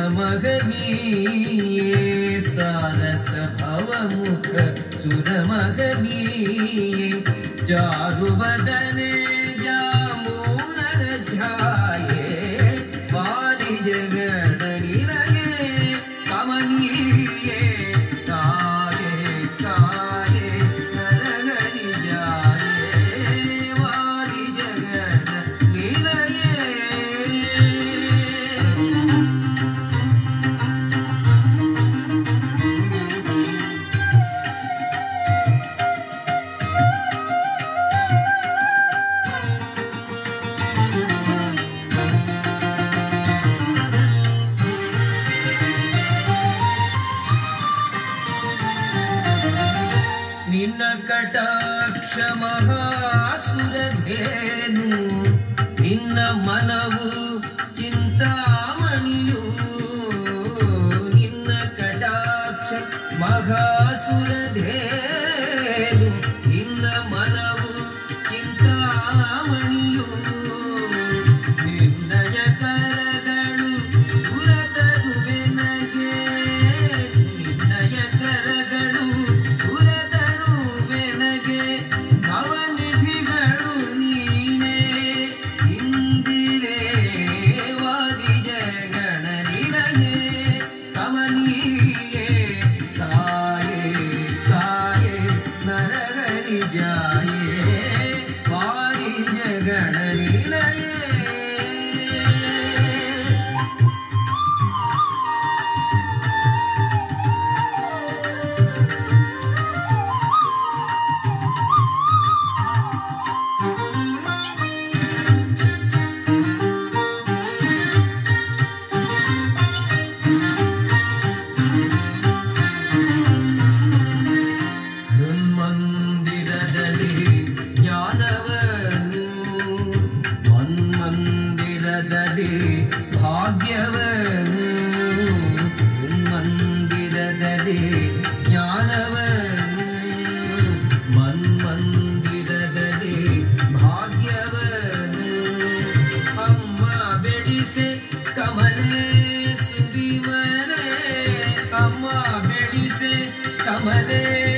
சுரமகனியே சாரச அவமுக சுரமகனியே ஜாருவதனே ಮಹಾಸುರಧೇನು ನಿನ್ನ ಮನವು ಚಿಂತಾಮಣಿಯು ನಿನ್ನ ಕಟಾಕ್ಷ ಮಹಾಸುರಧೇನು Yeah.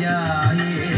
जाए